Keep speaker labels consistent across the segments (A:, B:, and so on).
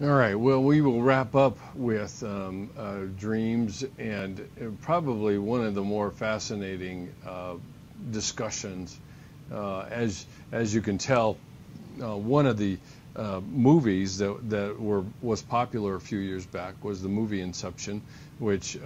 A: All right. Well, we will wrap up with um, uh, dreams and uh, probably one of the more fascinating uh, discussions. Uh, as as you can tell, uh, one of the uh, movies that that were was popular a few years back was the movie Inception, which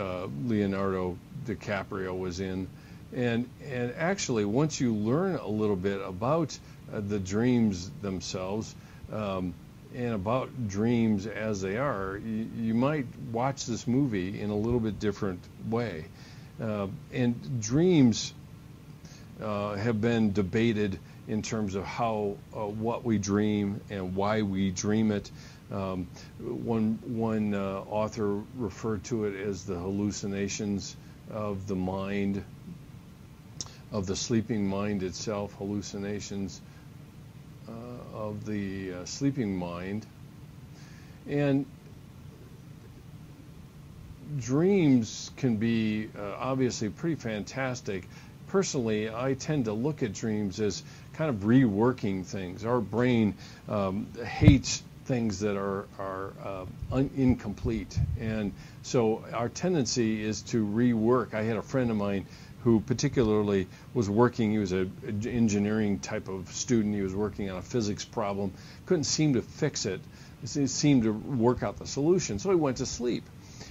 A: Leonardo DiCaprio was in, and and actually once you learn a little bit about the dreams themselves. Um, and about dreams as they are, you, you, might watch this movie in a little bit different way. Uh, and dreams uh, have been debated in terms of how uh, what we dream and why we dream it. Um, one one uh, author referred to it as the hallucinations of the mind, of the sleeping mind itself, hallucinations of the uh, sleeping mind. And dreams can be uh, obviously pretty fantastic. Personally, I tend to look at dreams as kind of reworking things. Our brain um, hates things that are, are uh, incomplete. And so our tendency is to rework. I had a friend of mine who particularly was working, he was an engineering type of student, he was working on a physics problem, couldn't seem to fix it, it seemed to work out the solution, so he went to sleep.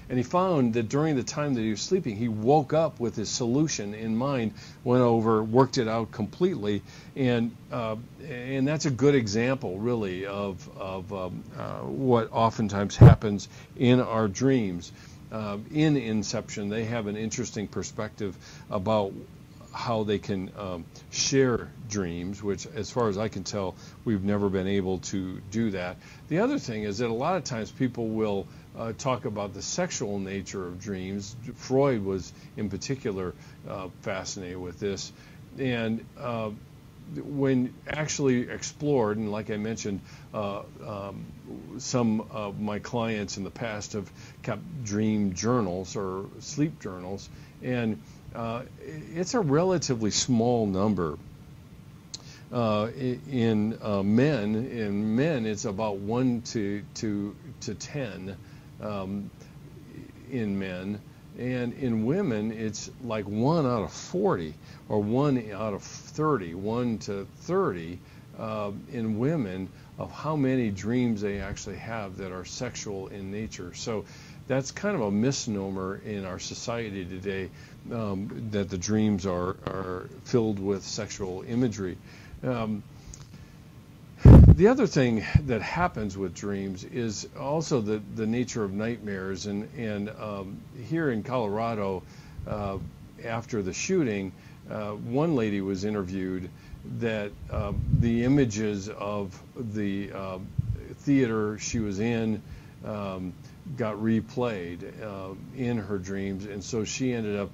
A: And he found that during the time that he was sleeping, he woke up with his solution in mind, went over, worked it out completely, and uh, and that's a good example, really, of of um, uh, what oftentimes happens in our dreams uh, in Inception, they have an interesting perspective about how they can um, share dreams, which, as far as I can tell, we've never been able to do that. The other thing is that a lot of times people will uh, talk about the sexual nature of dreams. Freud was, in particular, uh, fascinated with this. And uh, when actually explored, and like I mentioned, uh, um, some of my clients in the past have kept dream journals or sleep journals, and uh, it's a relatively small number. Uh, in uh, men, in men, it's about one to to to ten um, in men, and in women, it's like one out of 40 or one out of 30, 1 to 30 uh, in women of how many dreams they actually have that are sexual in nature. So that's kind of a misnomer in our society today um, that the dreams are, are filled with sexual imagery. Um, the other thing that happens with dreams is also the, the nature of nightmares. And, and um, here in Colorado, uh, after the shooting, uh, one lady was interviewed that uh, the images of the uh, theater she was in um, got replayed uh, in her dreams. And so she ended up,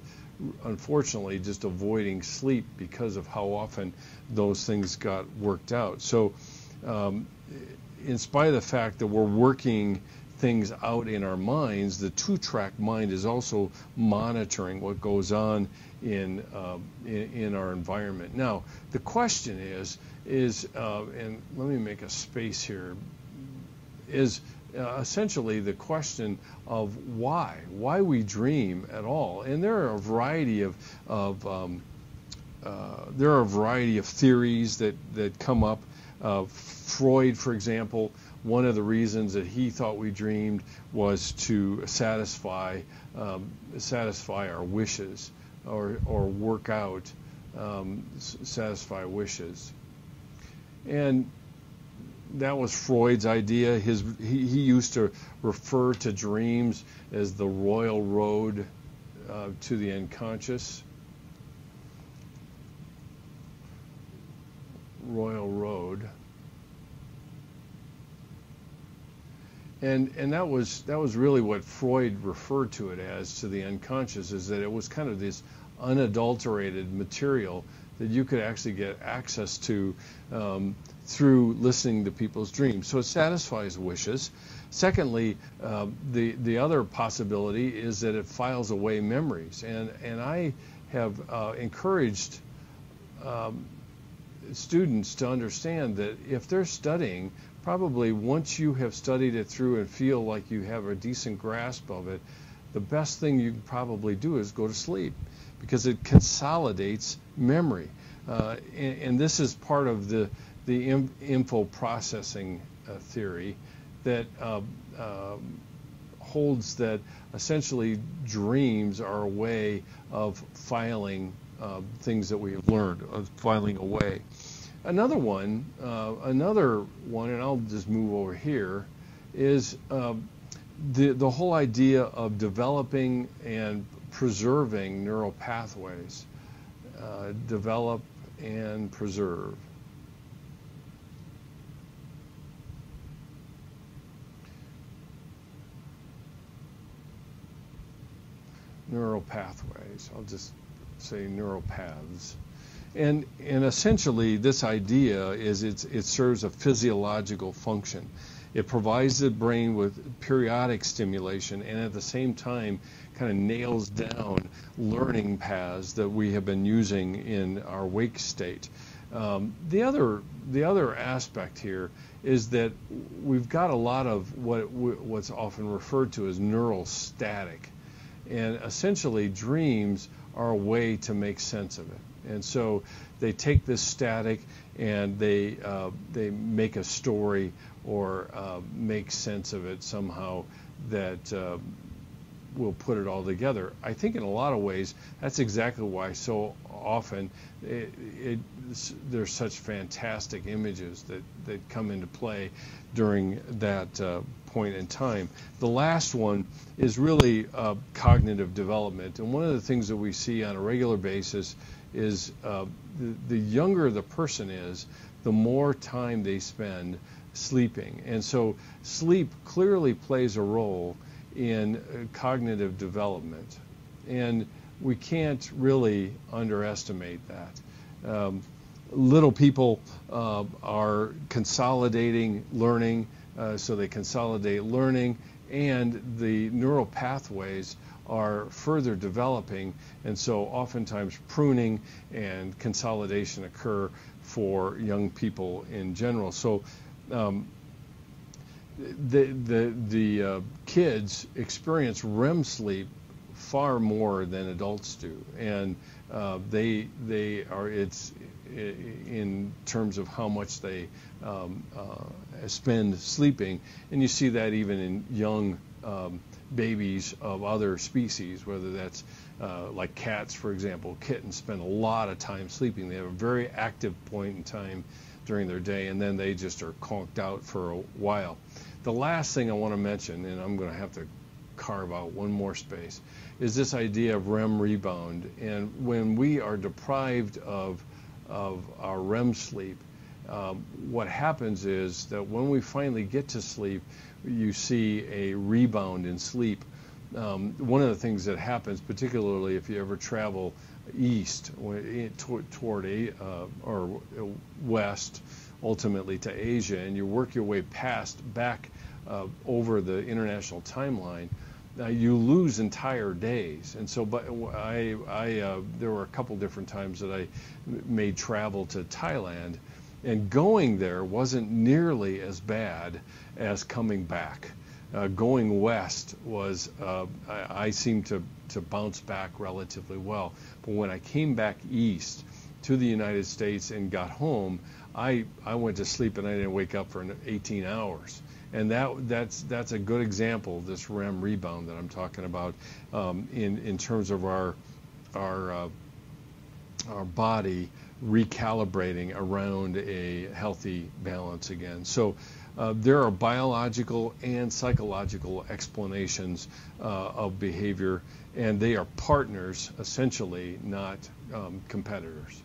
A: unfortunately, just avoiding sleep because of how often those things got worked out. So um, in spite of the fact that we're working things out in our minds, the two-track mind is also monitoring what goes on in, uh, in, in our environment. Now, the question is, is uh, and let me make a space here, is uh, essentially the question of why, why we dream at all. And there are a variety of, of um, uh, there are a variety of theories that, that come up uh, Freud, for example, one of the reasons that he thought we dreamed was to satisfy um, satisfy our wishes or or work out um, satisfy wishes. And that was Freud's idea. His he, he used to refer to dreams as the royal road uh, to the unconscious. Royal Road. And, and that was that was really what Freud referred to it as to the unconscious is that it was kind of this unadulterated material that you could actually get access to um, through listening to people's dreams. So it satisfies wishes. Secondly, uh, the the other possibility is that it files away memories. And and I have uh, encouraged um, students to understand that if they're studying probably once you have studied it through and feel like you have a decent grasp of it, the best thing you can probably do is go to sleep because it consolidates memory. Uh, and, and, this is part of the, the info processing uh, theory that uh, um, holds that essentially dreams are a way of filing uh, things that we have learned, of filing away. Another one, uh, another one, and I'll just move over here, is um, the the whole idea of developing and preserving neural pathways. Uh, develop and preserve. Neural pathways. I'll just say neural paths. And, and essentially, this idea is it serves a physiological function. It provides the brain with periodic stimulation and at the same time kind of nails down learning paths that we have been using in our wake state. Um, the other the other aspect here is that we've got a lot of what what's often referred to as neural static, and essentially dreams are a way to make sense of it. And so they take this static and they uh, they make a story or uh, make sense of it somehow that uh, will put it all together. I think in a lot of ways that's exactly why so often it, it, there's such fantastic images that, that come into play during that uh, point in time. The last one is really uh, cognitive development, and one of the things that we see on a regular basis is uh, the, the younger the person is, the more time they spend sleeping. And so sleep clearly plays a role in uh, cognitive development. And we can't really underestimate that. Um, little people uh, are consolidating learning, uh, so they consolidate learning, and the neural pathways are further developing, and so oftentimes pruning and consolidation occur for young people in general. So um, the the the uh, kids experience REM sleep far more than adults do, and uh, they they are it's in terms of how much they um, uh, spend sleeping, and you see that even in young um, babies of other species, whether that's uh, like cats, for example. Kittens spend a lot of time sleeping. They have a very active point in time during their day, and then they just are conked out for a while. The last thing I want to mention, and I'm going to have to carve out one more space, is this idea of REM rebound. And when we are deprived of, of our REM sleep, um, what happens is that when we finally get to sleep, you see a rebound in sleep. Um, one of the things that happens, particularly if you ever travel east toward a, uh, or west, ultimately to Asia, and you work your way past back uh, over the international timeline, uh, you lose entire days. And so, but I, I uh, there were a couple different times that I made travel to Thailand, and going there wasn't nearly as bad as coming back. Uh, going west was uh, I, I seemed to to bounce back relatively well, but when I came back east to the United States and got home, I I went to sleep and I didn't wake up for 18 hours and that that's that's a good example this REM rebound that I'm talking about um, in in terms of our our uh, our body recalibrating around a healthy balance again. So uh, there are biological and psychological explanations uh, of behavior, and they are partners essentially, not um, competitors.